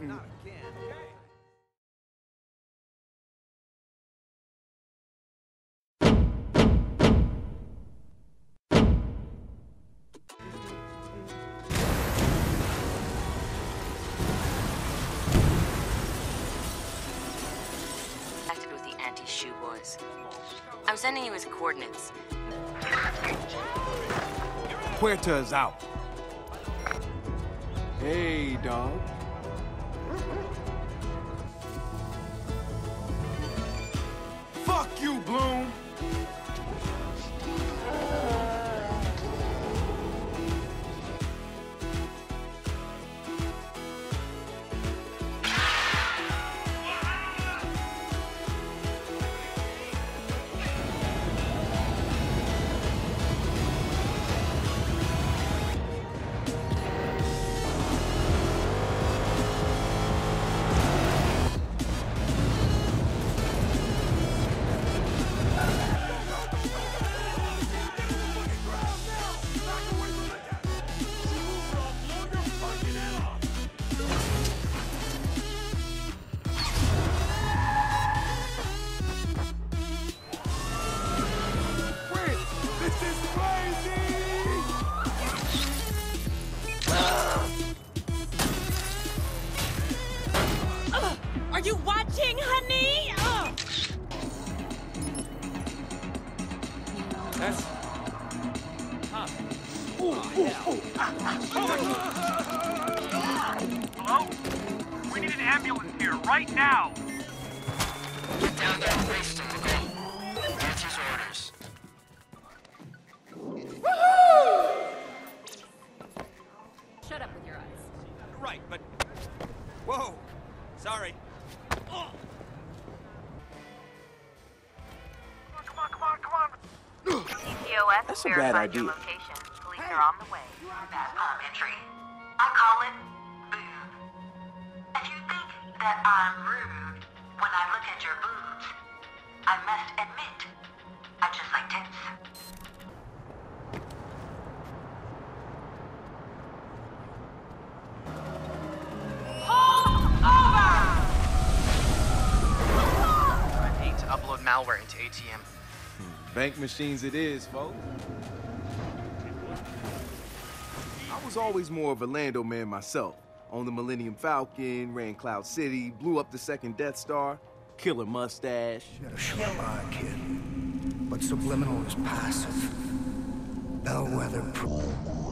Mm. Not again. Acted with the anti-shoe boys. I'm sending you his coordinates. Puerta's out. Hey, dog. Fuck you, Blume! Are you watching, honey? Oh. Ugh. That's. Hello? We need an ambulance here, right now! Get down there and race to. That's his orders. Shut up with your eyes. Right, but. Whoa! Sorry. That's a verified bad your idea. location. Police are on the way. Bad home entry. I call it boob. If you think that I'm rude when I look at your boobs, I must admit, I just like tits. Malware into ATM. Bank machines it is, folks. I was always more of a Lando man myself. On the Millennium Falcon, ran Cloud City, blew up the second Death Star, killer mustache. You gotta show a kid. But subliminal is passive. Bellwether pro.